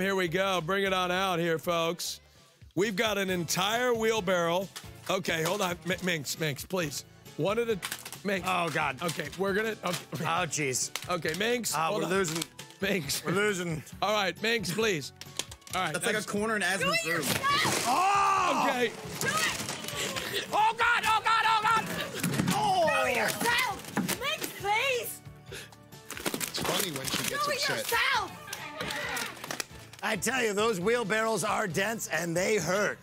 Here we go. Bring it on out here, folks. We've got an entire wheelbarrow. Okay, hold on. M- Minx, Minx, please. One at a. Minx. Oh, God. Okay, we're gonna. Okay, Oh, jeez. okay Minx. Ah, hold we're on. losing. Minx. We're losing. All right, Minx, please. All right. That's like a corner in Do room. yourself! Oh! Okay. Do it! Oh, God. Oh, God. Oh, God. Do Oh! it yourself! Minx, please! It's funny when she Do gets it upset. yourself! I tell you, those wheelbarrows are dense and they hurt.